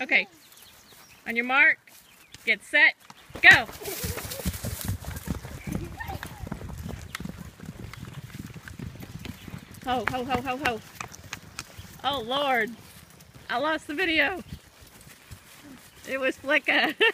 Okay. On your mark, get set, go. Ho, ho, ho, ho, ho. Oh, Lord. I lost the video. It was Flicka.